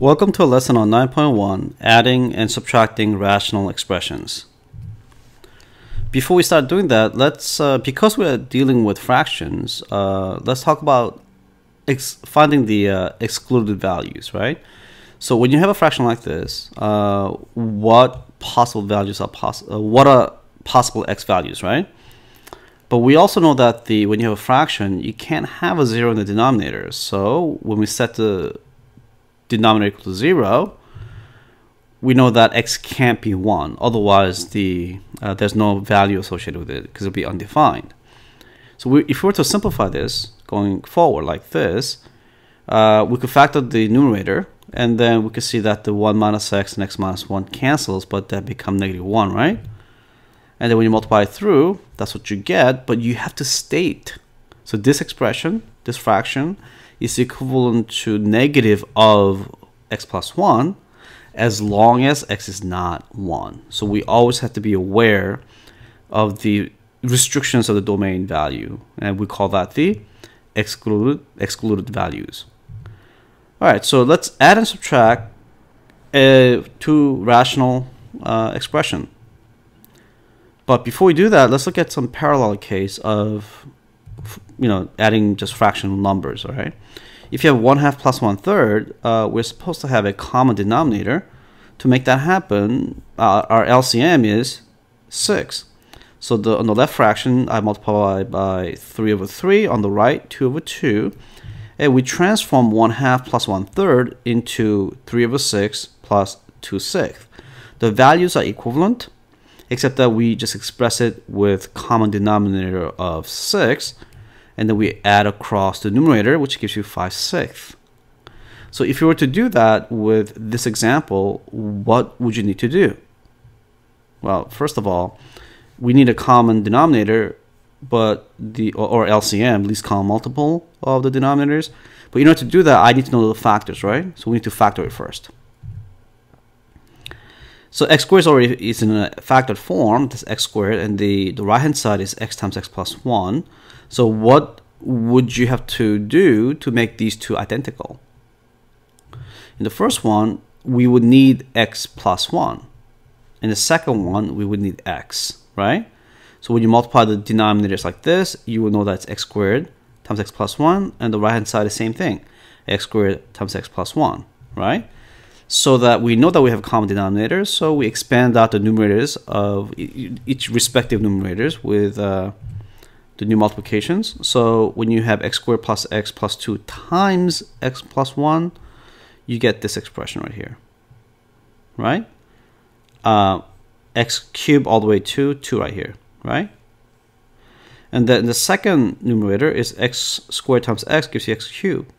Welcome to a lesson on 9.1, adding and subtracting rational expressions. Before we start doing that, let's, uh, because we're dealing with fractions, uh, let's talk about finding the uh, excluded values, right? So when you have a fraction like this, uh, what possible values are possible? Uh, what are possible x values, right? But we also know that the when you have a fraction, you can't have a zero in the denominator. So when we set the denominator equal to zero, we know that x can't be 1. Otherwise, the uh, there's no value associated with it because it'll be undefined. So we, if we were to simplify this going forward like this, uh, we could factor the numerator, and then we could see that the 1 minus x and x minus 1 cancels, but that become negative 1, right? And then when you multiply through, that's what you get, but you have to state. So this expression, this fraction, is equivalent to negative of x plus 1 as long as x is not 1. So we always have to be aware of the restrictions of the domain value, and we call that the excluded, excluded values. All right, so let's add and subtract a two rational uh, expression. But before we do that, let's look at some parallel case of, you know, adding just fractional numbers, all right? If you have 1 half plus 1 third, uh, we're supposed to have a common denominator. To make that happen, uh, our LCM is 6. So the, on the left fraction, I multiply by 3 over 3. On the right, 2 over 2. And we transform 1 half plus 1 third into 3 over 6 plus 2 sixths. The values are equivalent except that we just express it with common denominator of 6 and then we add across the numerator which gives you 5 sixths. So if you were to do that with this example, what would you need to do? Well, first of all, we need a common denominator, but the or, LCM, least common multiple of the denominators. But in order to do that, I need to know the factors, right? So we need to factor it first. So x squared is already is in a factored form, this x squared, and the, the right hand side is x times x plus 1. So what would you have to do to make these two identical? In the first one, we would need x plus 1. In the second one, we would need x, right? So when you multiply the denominators like this, you will know that it's x squared times x plus 1, and the right hand side is the same thing, x squared times x plus 1, right? So that we know that we have common denominators. So we expand out the numerators of each respective numerators with uh, the new multiplications. So when you have x squared plus x plus 2 times x plus 1, you get this expression right here, right? Uh, x cubed all the way to 2 right here, right? And then the second numerator is x squared times x gives you x cubed.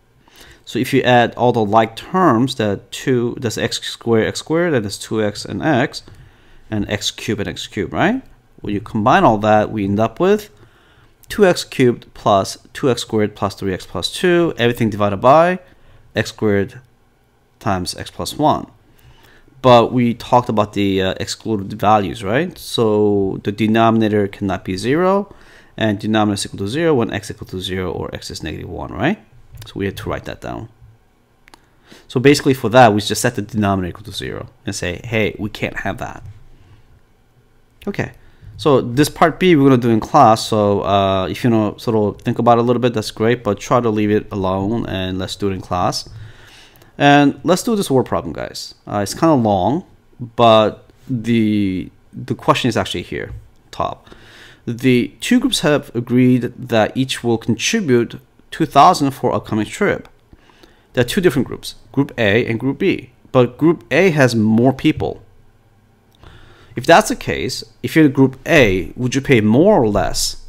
So if you add all the like terms, that 2, that's x squared, x squared, and that's 2x and x, and x cubed and x cubed, right? When you combine all that, we end up with 2x cubed plus 2x squared plus 3x plus 2, everything divided by x squared times x plus 1. But we talked about the uh, excluded values, right? So the denominator cannot be 0, and denominator is equal to 0 when x equal to 0 or x is negative 1, right? So we had to write that down. So basically for that, we just set the denominator equal to 0 and say, hey, we can't have that. Okay, so this part B we're to do in class. So uh, if you know, sort of think about it a little bit, that's great, but try to leave it alone and let's do it in class. And let's do this word problem, guys. Uh, it's kind of long, but the the question is actually here, top. The two groups have agreed that each will contribute 2000 for upcoming trip. There are two different groups, Group A and Group B. But Group A has more people. If that's the case, if you're in Group A, would you pay more or less?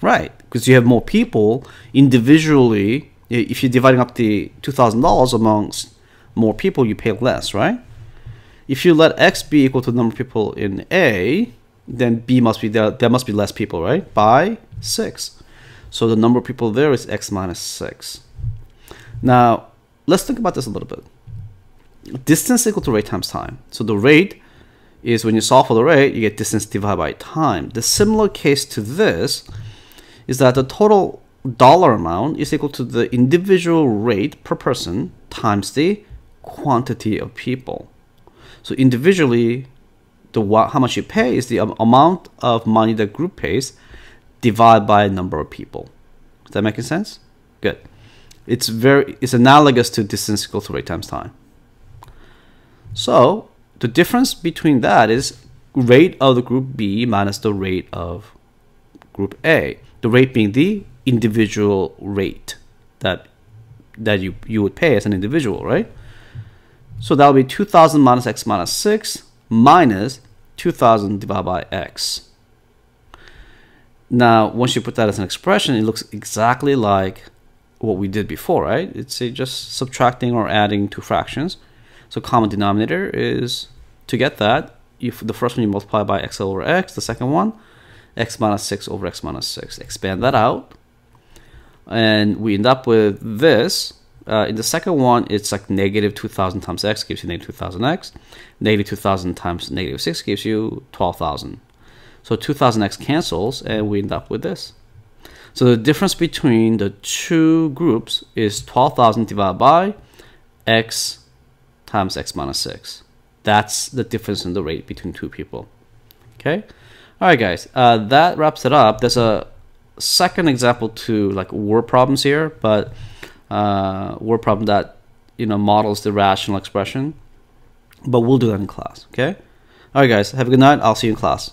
Right, because you have more people individually. If you're dividing up the $2,000 amongst more people, you pay less, right? If you let X be equal to the number of people in A, then B must be there. There must be less people, right? By 6. So the number of people there is x minus 6. Now, let's think about this a little bit. Distance equal to rate times time. So the rate is when you solve for the rate, you get distance divided by time. The similar case to this is that the total dollar amount is equal to the individual rate per person times the quantity of people. So individually, the how much you pay is the amount of money the group pays divided by a number of people. Is that making sense? Good. It's very it's analogous to distance equal to rate times time. So the difference between that is rate of the group B minus the rate of group A. The rate being the individual rate that that you, you would pay as an individual, right? So that will be 2000 minus x minus 6 minus 2000 divided by x. Now, once you put that as an expression, it looks exactly like what we did before, right? It's just subtracting or adding two fractions. So common denominator is, to get that, the first one you multiply by x over x, the second one, x minus 6 over x minus 6. Expand that out. And we end up with this. Uh, in the second one, it's like negative 2,000 times x gives you negative 2,000x. Negative 2,000 times negative 6 gives you 12,000. So 2,000x cancels, and we end up with this. So the difference between the two groups is 12,000 divided by x times x minus 6. That's the difference in the rate between two people. Okay? All right, guys, uh, that wraps it up. There's a second example to like word problems here, but uh, word problem that you know models the rational expression. But we'll do that in class. Okay. All right, guys. Have a good night. I'll see you in class.